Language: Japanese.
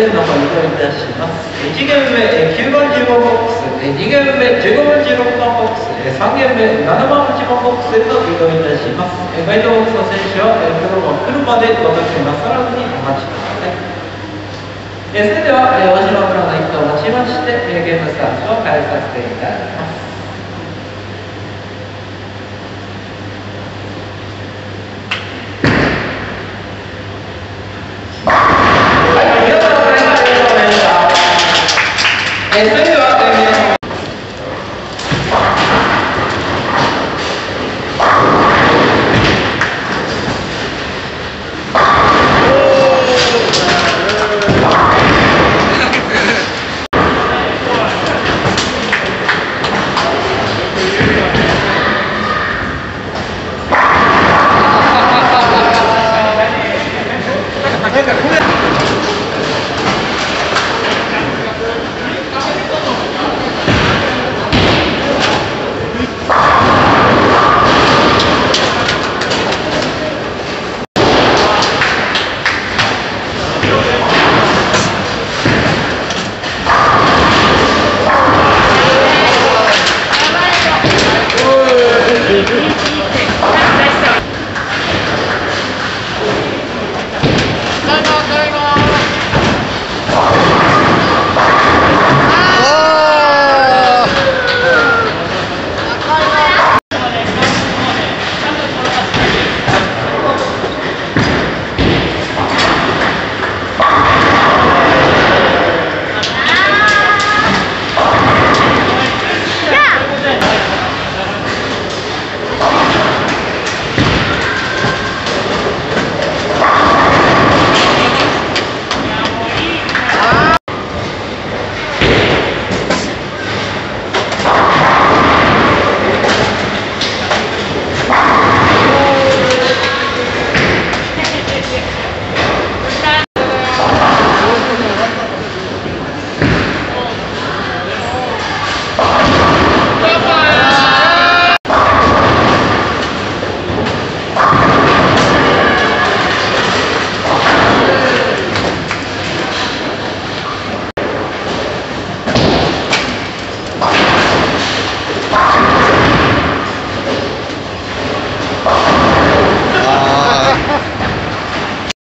を移動いたします1ゲーム目9番15ボックス2ゲーム目15番16番ボックス3ゲーム目7番8番ボックスへと移動いたします。ガイドボックスの選手はプロが来るまで私なさらずにお待ちくださいそれでは、大島村の一投をもちまして、ゲームスタート。を変えさせていただきます。Thank you.